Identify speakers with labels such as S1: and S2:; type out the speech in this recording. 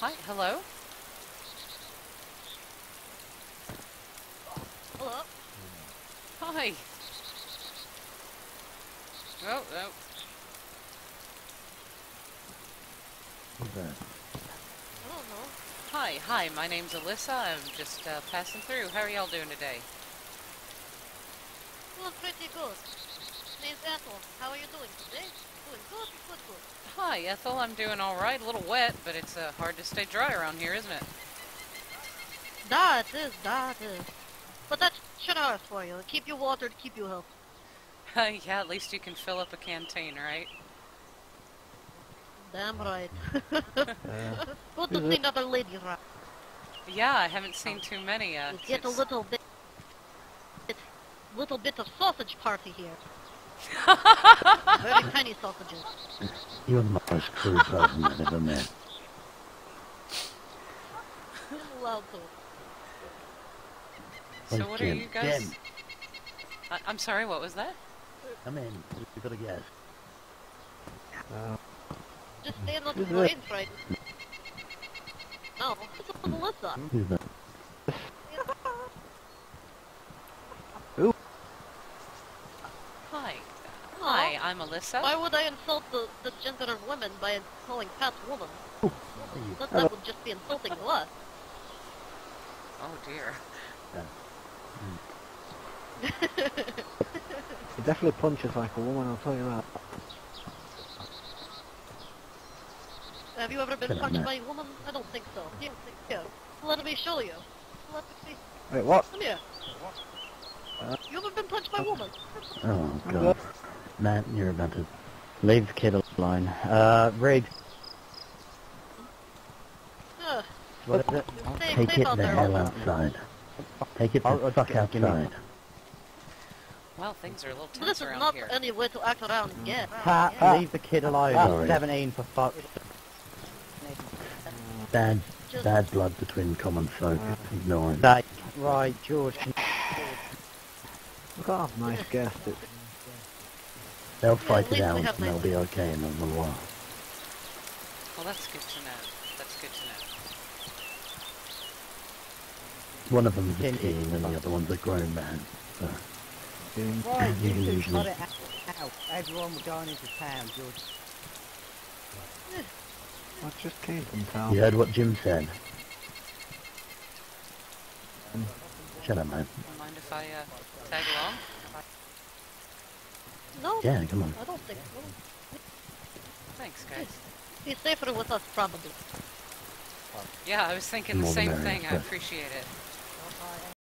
S1: Hi, hello?
S2: Hello?
S1: Hi. Oh, oh.
S3: Who's that?
S2: I don't know.
S1: Hi, hi, my name's Alyssa. I'm just uh, passing through. How are y'all doing today?
S2: Doing pretty good. Name's Ethel. How are you doing today? Doing good, good, good.
S1: Hi, Ethel. I'm doing all right. A little wet, but it's uh, hard to stay dry around here, isn't it?
S2: That is, that is. But that's generous for you. Keep you watered, keep you healthy.
S1: yeah, at least you can fill up a canteen, right?
S2: Damn right.
S3: Uh,
S2: Good to see another lady around.
S1: Yeah, I haven't seen too many. Uh,
S2: You get a little bit, bit, little bit of sausage party here. Very tiny sausages.
S3: You're the most crude person I've ever met.
S2: You're.
S1: So
S3: Where's
S1: what are you guys?
S3: Jim,
S1: I- I'm sorry. What was that?
S3: come in. We've got a guest.
S2: Just stand up
S3: Who's
S2: for right. No, this is Melissa.
S3: Who's that?
S1: Hi.
S2: Aw.
S1: Hi, I'm Alyssa.
S2: Why would I insult the, the gender of women by calling Pat woman?
S3: Hey,
S2: That, that would just be insulting to us.
S1: Oh dear.
S4: He definitely punches like a woman, I'll tell you that.
S2: Have you ever been
S3: Shut up,
S2: punched by a woman? I don't think so. You think so? Let me show you. Let me
S4: Wait, what?
S2: come here.
S4: Uh,
S2: You ever been punched by a woman?
S3: Oh, God. Matt, you're about to leave the kid alone. Uh, Reed,
S2: Ugh,
S3: what is it?
S2: stay
S3: Take
S2: safe
S3: it the
S2: there.
S3: hell outside. Take it the
S4: I'll
S3: fuck
S4: give- give
S3: outside.
S1: Well, things are a little tense around here.
S2: This is not
S1: here.
S2: any way to act around yet.
S5: Pat,
S4: Ah.
S5: leave the kid alone.
S3: Sorry.
S5: 17 for fuck.
S3: Bad,
S2: Just
S3: bad blood between common folk. Ignore him.
S5: That, right, George. Can,
S4: Look at that nice guest. It's,
S3: They'll
S2: at
S3: fight it
S2: least
S3: out and they'll be okay in a little while.
S1: Well, that's good to know. That's good to know.
S3: One of them's a
S5: Can-
S3: teen and the other one's a grown man. So,
S4: doing,
S5: right,
S3: You
S5: you
S3: can
S5: two
S3: usually-
S5: cut it out. Everyone we're going into town, George.
S4: I just came from town.
S3: you heard what Jim said? Shut up, man.
S1: Don't mind if I uh, tag along?
S2: No.
S3: Yeah, come on.
S2: I don't think so.
S1: Thanks, guys.
S2: He's safer with us, probably.
S1: Yeah, I was thinking the
S3: More the
S1: same
S3: merrier,
S1: thing. I appreciate it.